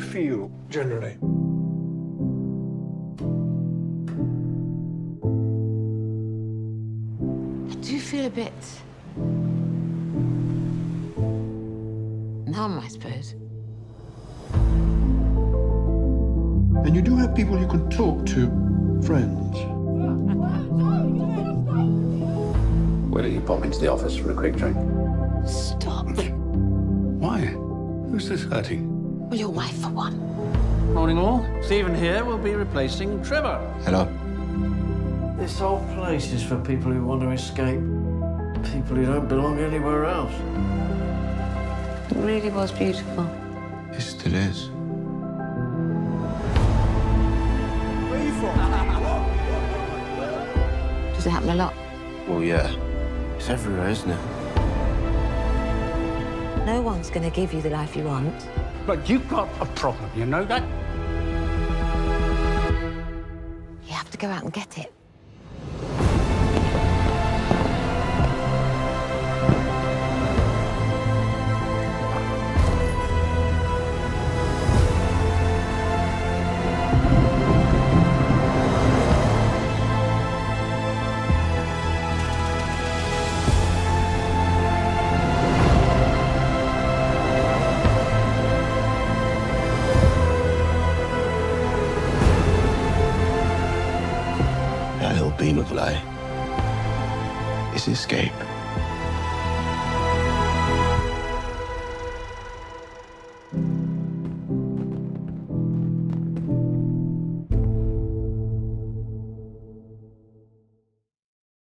feel generally? I do feel a bit numb, I suppose. And you do have people you can talk to, friends. Why don't you pop me into the office for a quick drink? Stop. Why? Who's this hurting? Well, your wife, for one. Morning, all. Stephen here will be replacing Trevor. Hello. This whole place is for people who want to escape. People who don't belong anywhere else. It really was beautiful. It still is. Where are you from? Does it happen a lot? Well, yeah. It's everywhere, isn't it? No one's going to give you the life you want. But you've got a problem, you know that? You have to go out and get it. That little beam of light is escape.